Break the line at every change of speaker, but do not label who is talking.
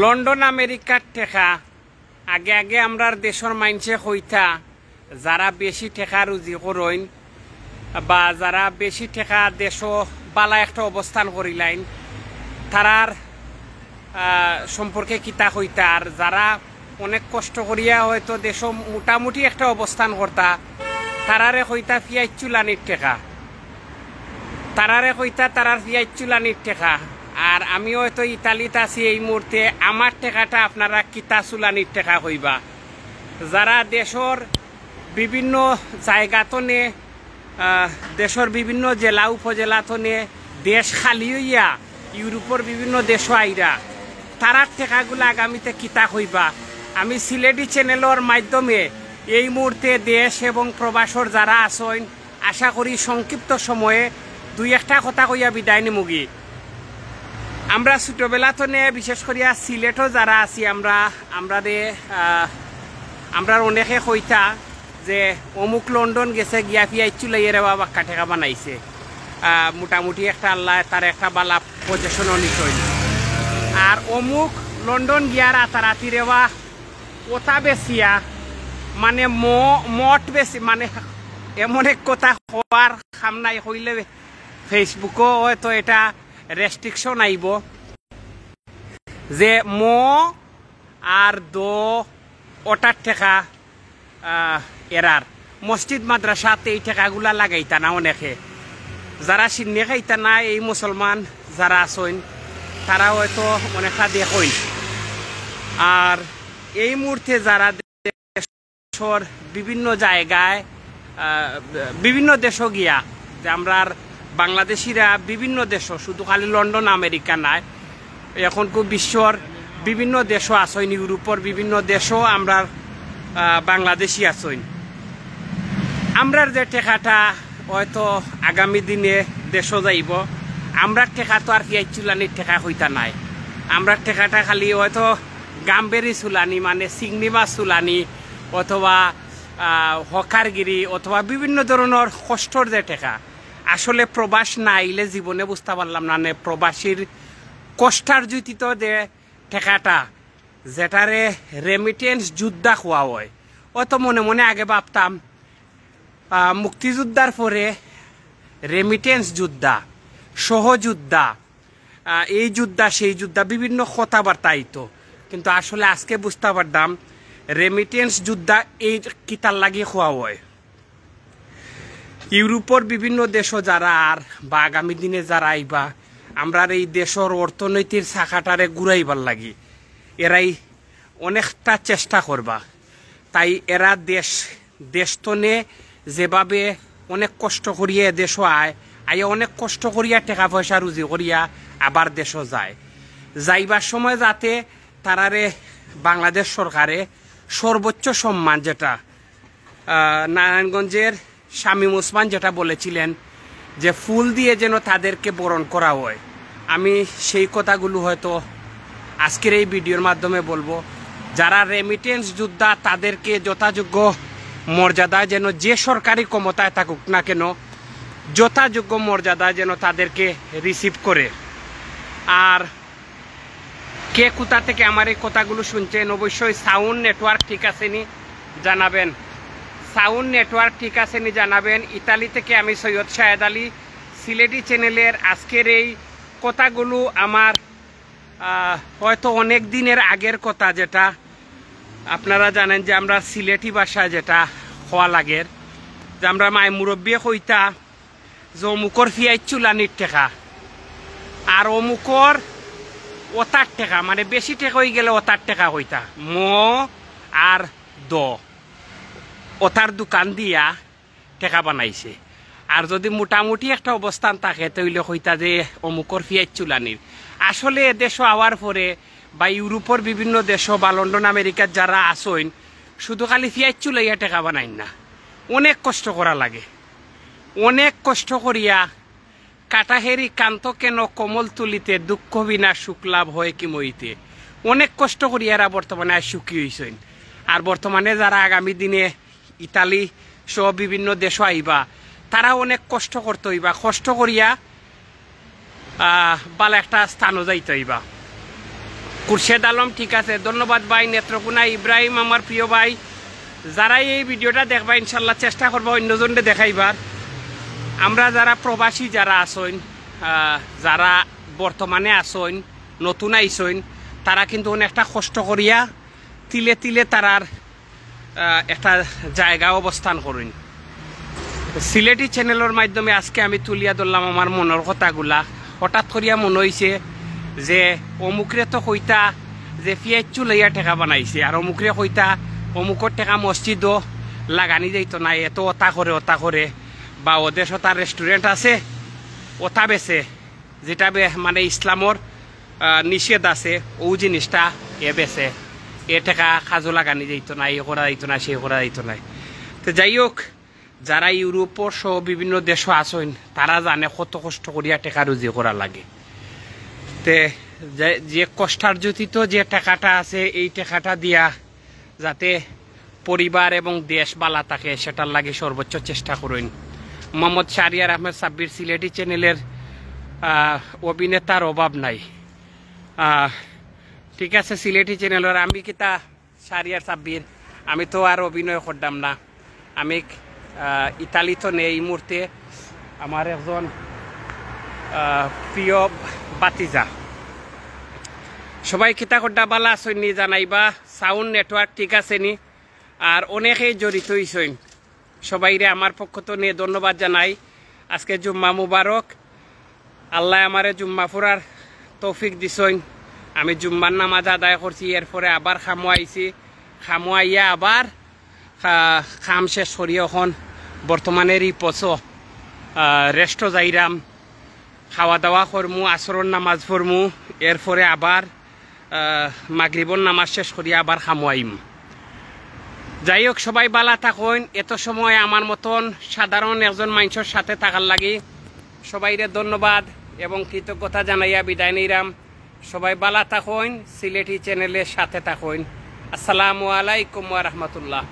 London আমেরিকার ঠেকা। আগে আগে আমরার দেশের মাইনসে হইতা যারা বেশি ঠেকা রুজি করইন বা যারা বেশি ঠেকা দেশ বালা একটা অবস্থান করিলাইন তারার সম্পর্কে কিতা হইতা আর যারা অনেক কষ্ট করিয়া হয়তো দেশ মোটামুটি একটা অবস্থান করতা, তারারে হইতা ফিয়াই চুলানির টেকা তারারে কইতা তারার ফিয়াই চুলানির টেকা আর আমি হয়তো ইতালিতে আছি এই মুহূর্তে। আমার টেকাটা আপনারা কিতা চুলানির টেকা কইবা? যারা দেশর বিভিন্ন জায়গাতনে দেশর বিভিন্ন জেলা, উপজেলাতনে দেশ খালি হইয়া ইউরোপের বিভিন্ন দেশ আইরা তারার টেকাগুলো আগামীতে কিতা হইবা আমি সিলেটি চ্যানেলের মাধ্যমে এই মুহূর্তে দেশ এবং প্রবাসর যারা আছেন, আশা করি সংক্ষিপ্ত সময়ে দুই একটা কথা কইয়া বিদায় নিমুগি। আমরা ছোটবেলা তো নে বিশেষ করিয়া সিলেটও যারা আছি, আমরা আমরা দে আমরা অনেকে কইতা যে অমুক লন্ডন গেছে, গিয়া ফিয়াই চুলাই রে বাবা কাঠেকা বানাইছে। মোটামুটি একটা আল্লাহ তার একটা বালা পজিশনও নিছই আর অমুক লন্ডন গিয়ার আতারাতি রেবা ওটা বেশিয়া মানে ম মঠ বেশি মানে এমন এক কথা হওয়ার সামনাই হইলে ফেসবুকও হয়তো এটা রেস্ট্রিকশন আইব। যে ম আর দো ওটার টেকা এরার। মসজিদ, মাদ্রাসাতে এই টেকাগুলা লাগাইতা না অনেকে। যারা সিন্নে খাইতা না, এই মুসলমান যারা আছেন, তারা হয়তো অনেকটা দেখইন। আর এই মুহূর্তে যারা দেশর বিভিন্ন জায়গায় বিভিন্ন দেশও গিয়া, যে আমরা বাংলাদেশিরা বিভিন্ন দেশ শুধু খালি লন্ডন, আমেরিকা নাই, এখন খুব বিশ্বর বিভিন্ন দেশও আছেন ইউরোপের বিভিন্ন দেশও আমরা বাংলাদেশি আছেন আমরার যে টেকাটা হয়তো আগামী দিনে দেশও যাইব, আমরার টেকা তো আর কি চুলানির টেকা হইতা নাই। আমরার টেকাটা খালি হয়তো গাম্বেরি চুলানি মানে চিংড়ি মাছ চুলানি, অথবা হকারগিরি, অথবা বিভিন্ন ধরনের কষ্টর যে টেকা। আসলে প্রবাস না আইলে জীবনে বুঝতে পারলাম না প্রবাসীর কষ্টার্জিত যে ঠেকাটা, যেটারে রেমিটেন্স যোদ্ধা খোয়া হয়। অত মনে মনে আগে ভাবতাম মুক্তিযোদ্ধার পরে রেমিটেন্স যোদ্ধা, সহযোদ্ধা এই যোদ্ধা, সেই যোদ্ধা, বিভিন্ন কথাবার্তা আইতো। কিন্তু আসলে আজকে বুঝতে পারতাম রেমিটেন্স যোদ্ধা এই কিতার লাগিয়ে খোয়া হয়। ইউরোপের বিভিন্ন দেশও যারা আর বা আগামী দিনে যারা আইবা আমরা এই দেশের অর্থনৈতিক শাখাটারে ঘুরাইবার লাগি। এরাই অনেকটা চেষ্টা করবা। তাই এরা দেশ, দেশতনে যেভাবে অনেক কষ্ট করিয়া দেশও আয় আইয়া অনেক কষ্ট করিয়া টাকা পয়সা রুজি করিয়া আবার দেশও যায়। যাইবার সময় যাতে তারারে বাংলাদেশ সরকারে সর্বোচ্চ সম্মান যেটা নারায়ণগঞ্জের শামীম ওসমান যেটা বলেছিলেন যে ফুল দিয়ে যেন তাদেরকে বরণ করা হয়। আমি সেই কথাগুলো হয়তো আজকের এই ভিডিওর মাধ্যমে বলব। যারা রেমিটেন্স যোদ্ধা, তাদেরকে যথাযোগ্য মর্যাদা যেন যে সরকারি ক্ষমতায় থাকুক না কেন, যথাযোগ্য মর্যাদা যেন তাদেরকে রিসিভ করে। আর কে কোথা থেকে আমার এই কথাগুলো শুনছেন, অবশ্যই সাউন্ড নেটওয়ার্ক ঠিক আছে নি? জানাবেন। সাউন্ড নেটওয়ার্ক ঠিক আছে নি জানাবেন। ইতালি থেকে আমি সৈয়দ শাহেদ আলী, সিলেটি চ্যানেলের আজকের এই কথাগুলো আমার হয়তো অনেক দিনের আগের কথা যেটা। আপনারা জানেন যে আমরা সিলেটি ভাষায় যেটা, হওয়া লাগের। যে আমরা মায় মুরব্বী কইতা যে অমুকর ফিয়াই চুলানির টেকা আর অমুকর ওতার টেকা মানে বেশি টেকা হয়ে গেলে ওতার টেকা হইতা। ম আর দ। ওতার দোকান দিয়া টেকা বানাইছে। আর যদি মোটামুটি একটা অবস্থান থাকে তৈলে হইতা যে অমুকর ফিয়াই চুলানির আসলে দেশ আওয়ার পরে বা ইউরোপের বিভিন্ন দেশ বা লন্ডন আমেরিকার যারা আসইন শুধু খালি ফিয়াই চুলাইয়া টেকা বানাইন না। অনেক কষ্ট করা লাগে। অনেক কষ্ট করিয়া কাটাহেরি কান্ত কেন কমল তুলিতে দুঃখ বিনা সুখ লাভ হয় কি মইতে। অনেক কষ্ট করিয়ারা বর্তমানে সুখী হইছেন আর বর্তমানে যারা আগামী দিনে ইতালি সহ বিভিন্ন দেশ আইবা তারা অনেক কষ্ট করতে হইবা। কষ্ট করিয়া বালা একটা স্থানও যাইতে হইবা। খুরশেদ আলম, ঠিক আছে, ধন্যবাদ ভাই, নেত্রকোনা ইব্রাহিম আমার প্রিয় ভাই। যারাই এই ভিডিওটা দেখবা, ইনশাল্লাহ চেষ্টা করব অন্যজনকে দেখাইবার। আমরা যারা প্রবাসী যারা আসইন যারা বর্তমানে আসইন, নতুন আইসইন, তারা কিন্তু অনেকটা কষ্ট করিয়া তিলে তিলে তারার একটা জায়গা অবস্থান করেন। সিলেটি চ্যানেলের মাধ্যমে আজকে আমি তুলিয়া ধরলাম আমার মনের কথাগুলা। হঠাৎ করিয়া মনে হয়েছে যে অমুকরে তো কইতা যে পিয়াজু লইয়া টেকা বানাইছে আর অমুকরে কইতা অমুকর টেকা মসজিদও লাগানি যাইতো না এত ওতা করে ওতা করে। বা ওদের তার রেস্টুরেন্ট আছে, ওতা বেছে যেটা মানে ইসলামর নিষেধ আছে ও জিনিসটা এ বেছে এ টেকা কাজও লাগানি যাইতো না এ করা যাইতো না সে করা যাইতো না তো যাই হোক, যারা ইউরোপর সহ বিভিন্ন দেশও আসেন তারা জানে কত কষ্ট করিয়া টেকা রুজি করা লাগে। তে যে- কষ্টার্জিত যে টাকাটা আছে, এই টাকাটা দিয়া যাতে পরিবার এবং দেশ বালা থাকে সেটার লাগে সর্বোচ্চ চেষ্টা করুন মোহাম্মদ শারিয়ার আহমেদ সাব্বির সিলেটি চ্যানেলের অভিনেতার অভাব নাই। ঠিক আছে সিলেটি চ্যানেলের আমি কিতা শারিয়ার সাব্বির আমি তো আর অভিনয় করতাম না। আমি আহ, ইতালিতে নেই এই মুহূর্তে আমার একজন প্রিয় বাতিজা। সবাই কিতা করডা বালা আসইন জানাইবা। সাউন্ড নেটওয়ার্ক ঠিক আছে নি? আর অনেকেই জড়িত হইসইন সবাইরে আমার পক্ষ তো নিয়ে ধন্যবাদ জানাই। আজকে জুম্মা মুবারক আল্লাহ আমারে জুম্মা ফুরার তৌফিক দিছইন আমি জুম্মার নামাজ আদায় করছি, এরপরে আবার খামো আইছি খামো আইয়া আবার খাম শেষ করি এখন। বর্তমানের ই পচ রেস্ট যাইরাম। খাওয়া দাওয়া করমু, আসরর নামাজ পড়মু, এরপরে আবার মাগরিবর নামাজ শেষ করি, আবার খামো আইম যাই হোক, সবাই বালা থাকুন। এত সময় আমার মতন সাধারণ একজন মানুষের সাথে থাকার লাগি সবাইরে ধন্যবাদ এবং কৃতজ্ঞতা জানাইয়া বিদায় নিরাম সবাই বালা থাকুন সিলেটি চ্যানেলের সাথে থাকুন। আসসালামু আলাইকুম রাহমাতুল্লাহ।